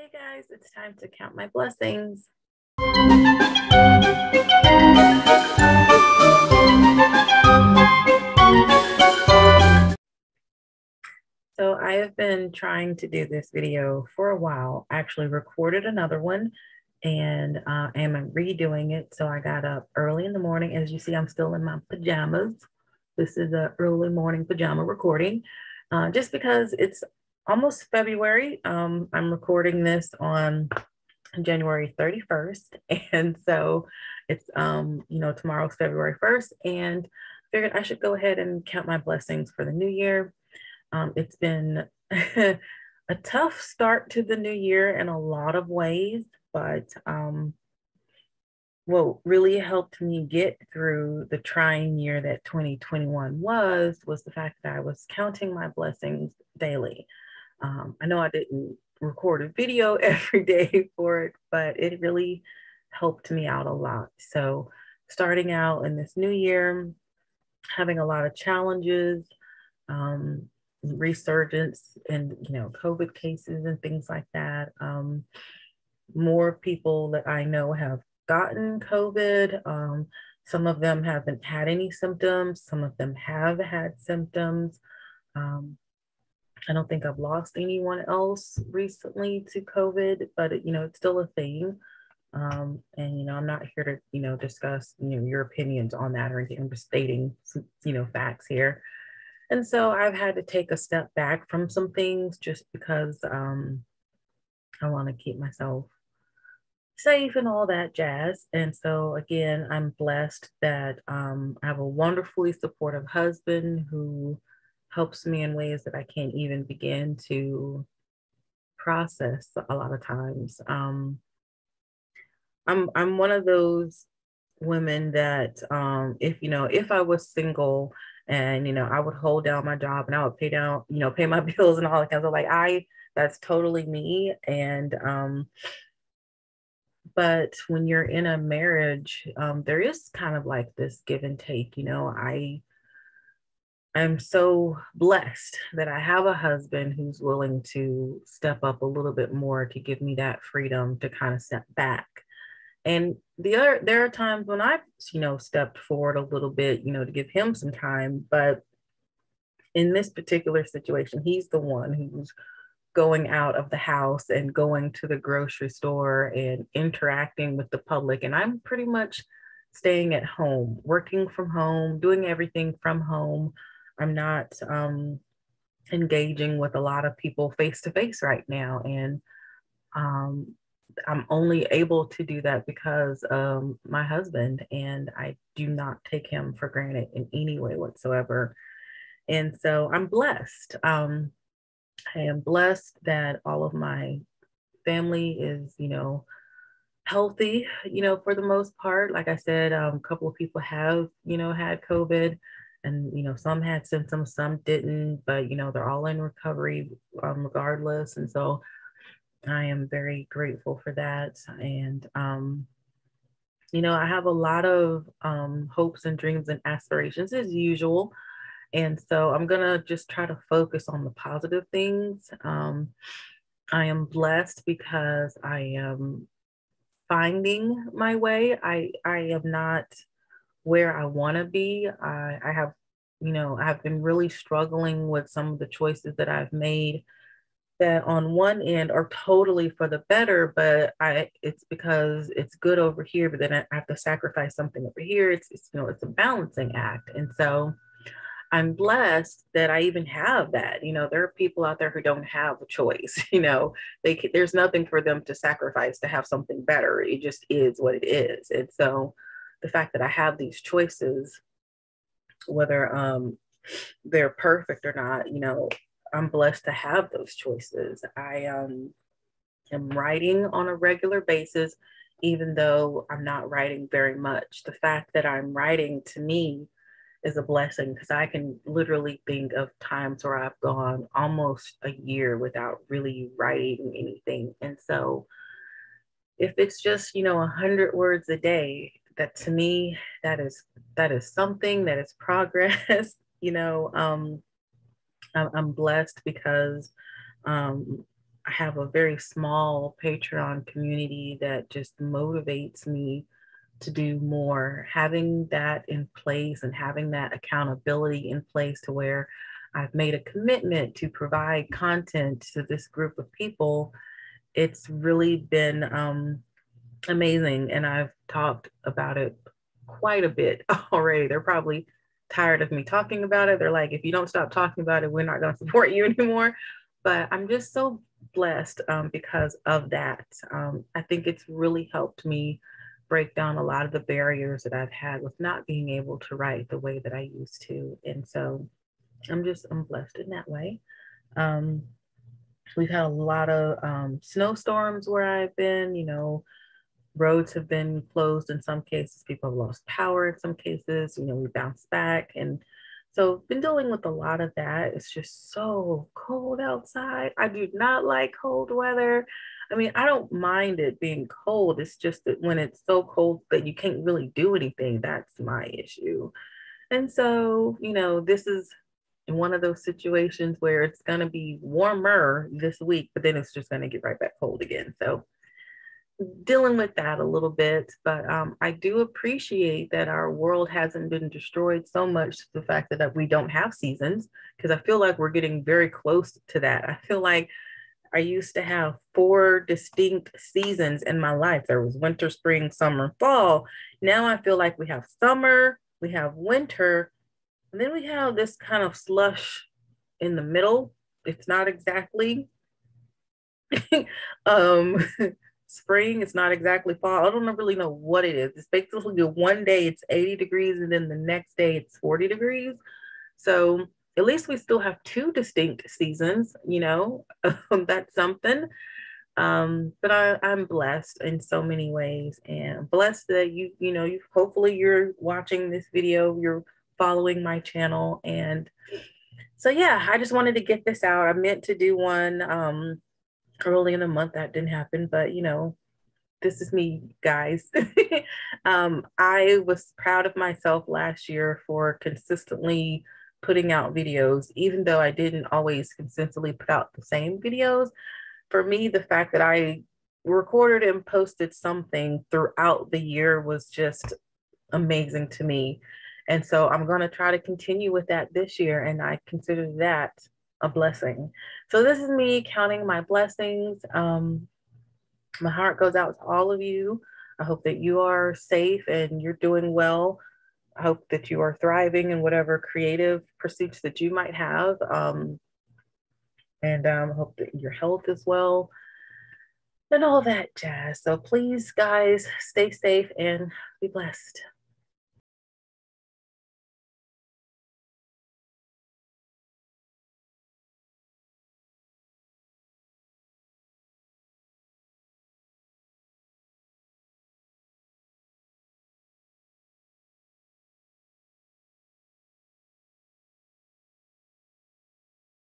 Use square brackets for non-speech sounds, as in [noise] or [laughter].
Hey guys, it's time to count my blessings. So I have been trying to do this video for a while. I actually recorded another one and uh, I am redoing it. So I got up early in the morning. As you see, I'm still in my pajamas. This is a early morning pajama recording uh, just because it's almost February. Um, I'm recording this on January 31st. [laughs] And so it's, um, you know, tomorrow's February 1st. And figured I should go ahead and count my blessings for the new year. Um, it's been [laughs] a tough start to the new year in a lot of ways, but um, what really helped me get through the trying year that 2021 was, was the fact that I was counting my blessings daily. Um, I know I didn't record a video [laughs] every day for it, but it really helped me out a lot. So, starting out in this new year, having a lot of challenges, um, resurgence in you know COVID cases and things like that. Um, more people that I know have gotten COVID. Um, some of them haven't had any symptoms. Some of them have had symptoms. Um, I don't think I've lost anyone else recently to COVID, but you know, it's still a thing. Um, and you know, I'm not here to you know discuss you know your opinions on that or anything. I'm just stating you know facts here. And so I've had to take a step back from some things just because um, I want to keep myself safe and all that jazz. And so again, I'm blessed that um, I have a wonderfully supportive husband who helps me in ways that I can't even begin to process a lot of times. Um, I'm I'm one of those women that um, if you know if I was single and you know I would hold down my job and I would pay down you know pay my [laughs] bills and all that kind of like I that's totally me and um, but when you're in a marriage um, there is kind of like this give and take you know I I'm so blessed that I have a husband who's willing to step up a little bit more to give me that freedom to kind of step back. And the other, there are times when I've, you know, stepped forward a little bit, you know, to give him some time. But in this particular situation, he's the one who's going out of the house and going to the grocery store and interacting with the public. And I'm pretty much staying at home, working from home, doing everything from home I'm not um, engaging with a lot of people face to face right now. And um, I'm only able to do that because of my husband, and I do not take him for granted in any way whatsoever. And so I'm blessed. Um, I am blessed that all of my family is, you know, healthy, you know, for the most part. Like I said, um, a couple of people have, you know, had COVID and you know some had symptoms some didn't but you know they're all in recovery um, regardless and so i am very grateful for that and um, you know i have a lot of um, hopes and dreams and aspirations as usual and so i'm to just try to focus on the positive things um, i am blessed because i am finding my way i i am not where I want to be. I, I have, you know, I've been really struggling with some of the choices that I've made that on one end are totally for the better, but I it's because it's good over here, but then I have to sacrifice something over here. It's, it's you know, it's a balancing act. And so I'm blessed that I even have that. You know, there are people out there who don't have a choice. [laughs] You know, they there's nothing for them to sacrifice to have something better. It just is what it is. And so the fact that I have these choices, whether um, they're perfect or not, you know, I'm blessed to have those choices. I um, am writing on a regular basis, even though I'm not writing very much. The fact that I'm writing to me is a blessing because I can literally think of times where I've gone almost a year without really writing anything. And so if it's just, you know, a hundred words a day, that to me that is that is something that is progress [laughs] you know um I'm, blessed because um I have a very small Patreon community that just motivates me to do more. Having that in place and having that accountability in place to where I've made a commitment to provide content to this group of people, it's really been um, amazing. And I've talked about it quite a bit [laughs] already. They're probably tired of me talking about it. They're like, if you don't stop talking about it, we're not going [laughs] to support you anymore. But I'm just so blessed um, because of that. Um, I think it's really helped me break down a lot of the barriers that I've had with not being able to write the way that I used to. And so I'm just, I'm blessed in that way. Um, we've had a lot of um, snowstorms where I've been, you know, roads have been closed in some cases, people have lost power in some cases, you know, we bounce back. And so been dealing with a lot of that. It's just so cold outside. I do not like cold weather. I mean, I don't mind it being cold. It's just that when it's so cold that you can't really do anything, that's my issue. And so, you know, this is in one of those situations where it's going to be warmer this week, but then it's just going to get right back cold again. So, dealing with that a little bit, but um, I do appreciate that our world hasn't been destroyed so much to the fact that we don't have seasons, because I feel like we're getting very close to that. I feel like I used to have four distinct seasons in my life. There was winter, spring, summer, fall. Now I feel like we have summer, we have winter, and then we have this kind of slush in the middle. It's not exactly [laughs] um [laughs] spring. It's not exactly fall. I don't really know what it is. It's basically one day it's 80 degrees and then the next day it's 40 degrees. So at least we still have two distinct seasons, you know, [laughs] that's something. Um, but I, I'm blessed in so many ways and blessed that you, you know, you hopefully you're watching this video, you're following my channel. And so yeah, I just wanted to get this out. I meant to do one um early in the month that didn't happen but you know this is me guys. [laughs] Um, i was proud of myself last year for consistently putting out videos even though i didn't always consistently put out the same videos. For me the fact that i recorded and posted something throughout the year was just amazing to me. And so i'm going to try to continue with that this year and i consider that a blessing. So this is me counting my blessings. Um, my heart goes out to all of you. I hope that you are safe and you're doing well. I hope that you are thriving in whatever creative pursuits that you might have. Um, and um, hope that your health is well and all that jazz. So please, guys, stay safe and be blessed.